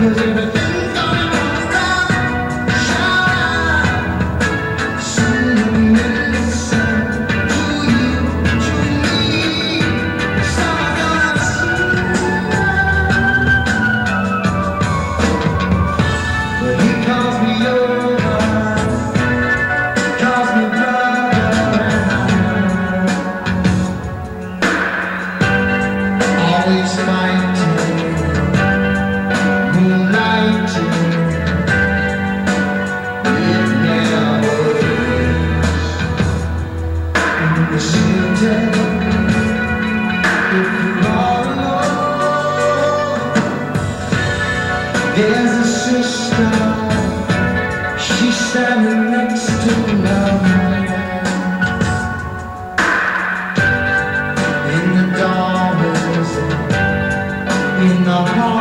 Cause if it 감사합니다.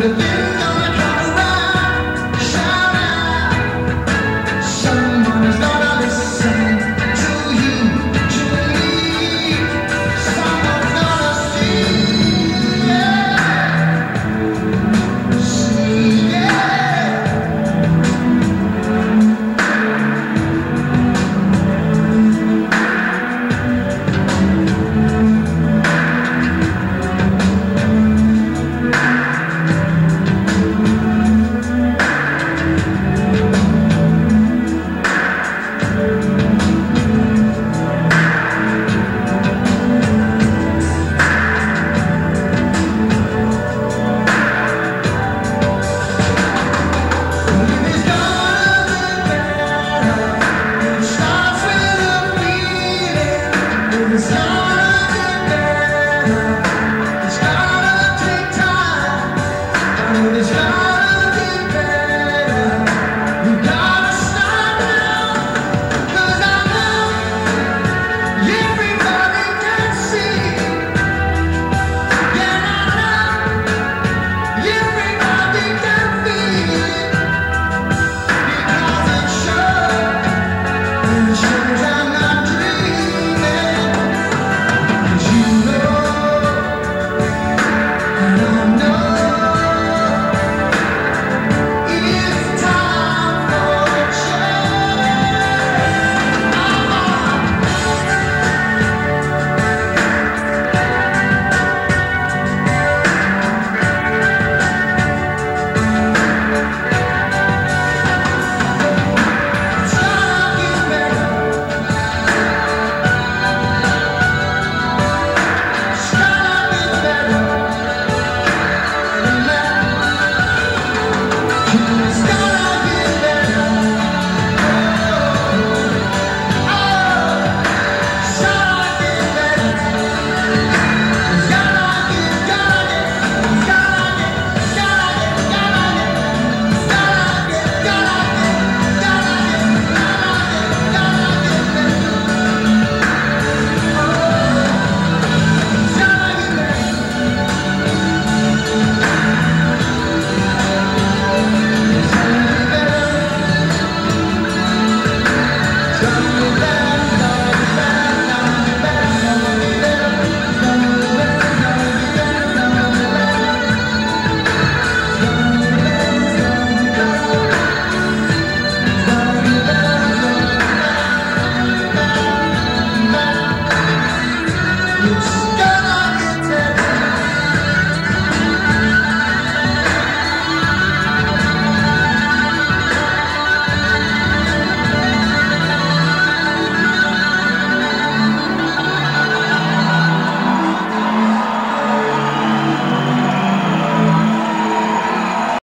The